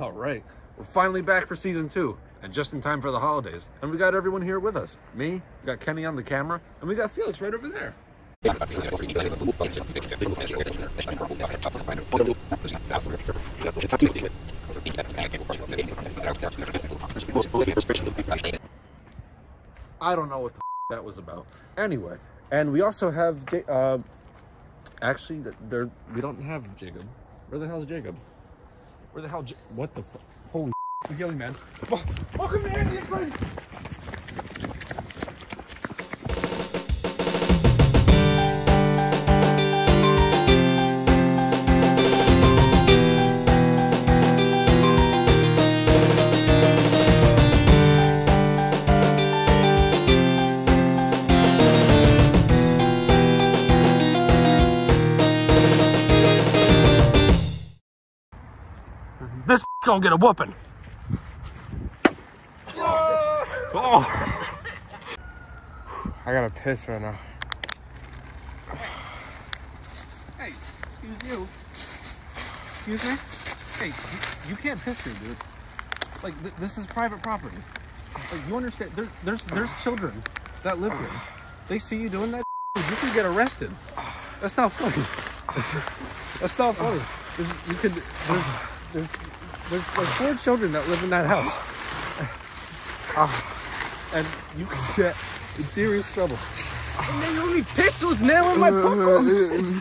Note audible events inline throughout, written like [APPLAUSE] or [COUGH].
All right. We're finally back for season two, and just in time for the holidays. And we got everyone here with us. Me, we got Kenny on the camera, and we got Felix right over there. I don't know what the that was about. Anyway, and we also have uh, actually there we don't have Jacob. Where the hell's Jacob? Where the hell? J- what the? F- Holy yelling man! Welcome to Indian place. Gonna get a whooping. Oh. I gotta piss right now. Hey, excuse you. Excuse me? Hey, you, you can't piss here, dude. Like, th- this is private property. Like, you understand? There, there's there's children that live here. They see you doing that, you can get arrested. That's not funny. That's not funny. There's, you could, there's, there's, there's like four children that live in that house. [LAUGHS] Ah, and you could get in serious trouble. And then you only pistols, now with my popcorn. [LAUGHS]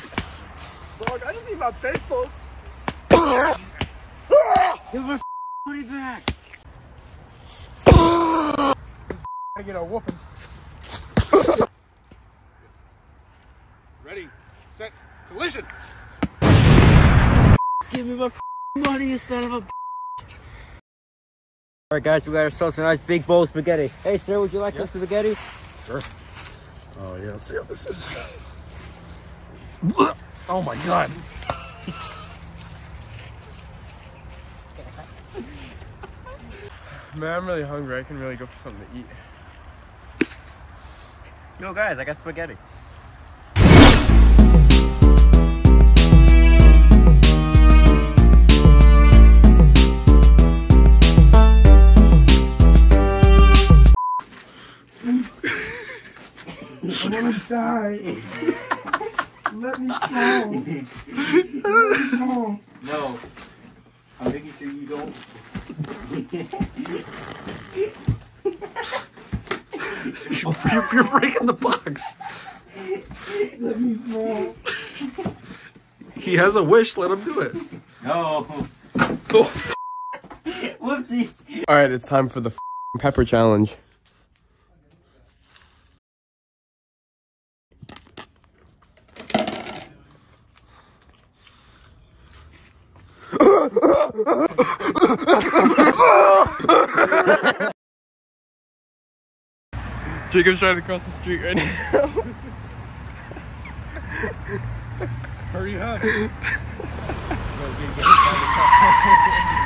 Dog, I just need my pesos. [LAUGHS] Give my money back. I get a whooping. Ready, set, collision. Give me my money, you son of a. All right, guys, we got ourselves a nice big bowl of spaghetti. Hey, sir, would you like some spaghetti? Sure. Oh yeah, let's see how this is. Oh my god. Man, I'm really hungry. I can really go for something to eat. Yo, guys, I got spaghetti. I'm gonna die. Let me go. No. I'm making sure you don't. You're, you're breaking the box. Let me fall. He has a wish. Let him do it. No. Oh, [LAUGHS] Whoopsies. All right, it's time for the pepper challenge. Jacob's trying to cross the street right now. hurry up. [LAUGHS]